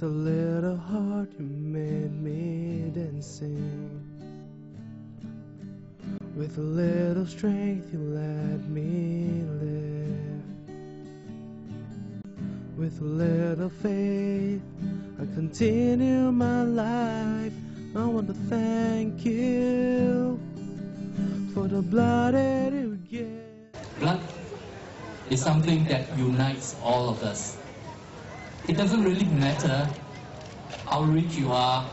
With a little heart, you made me dancing. With a little strength, you let me live. With a little faith, I continue my life. I want to thank you for the blood that you gave. Blood is something that unites all of us. It doesn't really matter how rich you are,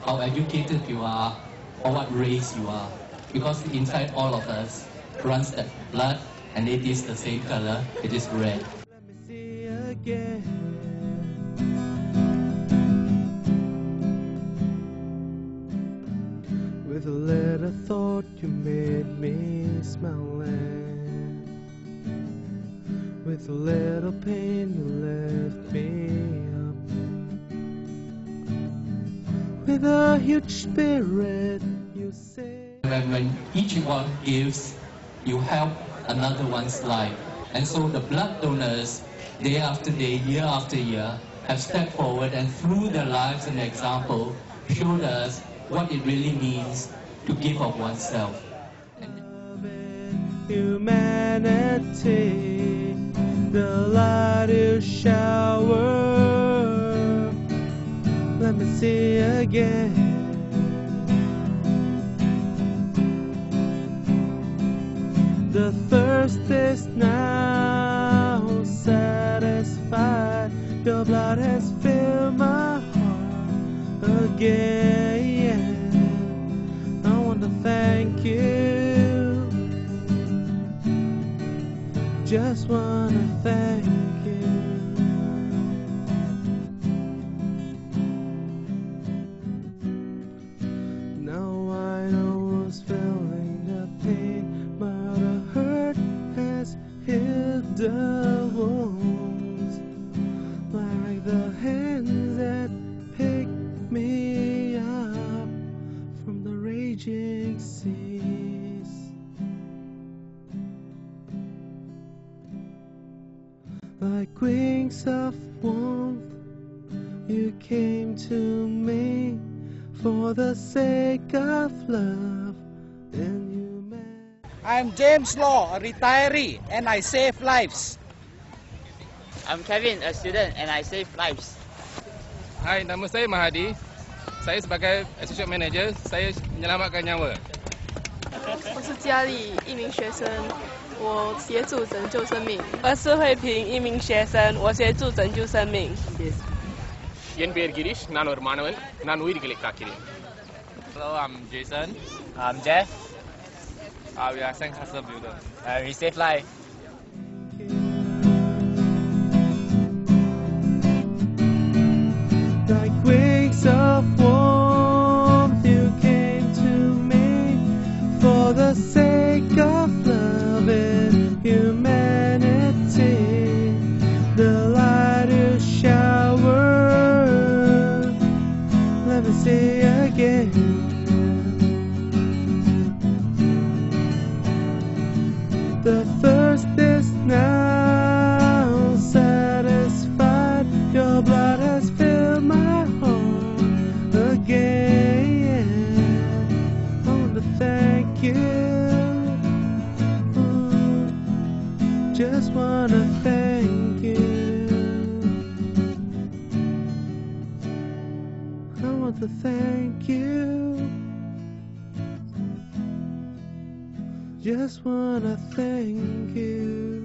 how educated you are, or what race you are, because inside all of us runs that blood, and it is the same color, it is red. With a thought, you made me smiling. With a little pain, you lift me up. With a huge spirit, you say. When, when each one gives, you help another one's life. And so the blood donors, day after day, year after year, have stepped forward and through their lives and example, showed us what it really means to give of oneself. Humanity, the light you shower. Let me see again. The thirst is now satisfied. Your blood has filled my heart again. I want to thank you. Just want the wounds. Like the hands that pick me up from the raging seas. Like wings of warmth, you came to me for the sake of love. I'm James Law, a retiree, and I save lives. I'm Kevin, a student, and I save lives. Hai, nama saya Mahadi. Saya sebagai associate manager, saya menyelamatkan nyawa. 我是佳丽，一名学生，我协助拯救生命。我是慧萍，一名学生，我协助拯救生命。 என் பேர் கிரீஷ் நான் ஒரு மாணவன் நான் உயிர்களை காக்கிறேன் Hello, I'm Jason. I'm Jeff, Uh, we are sandcastle builders. uh, we save life. Like wings of warmth, you came to me for the sake The thirst is now satisfied. Your blood has filled my heart again. Want to thank you. Just want to thank you. I want to thank you. Just wanna thank you.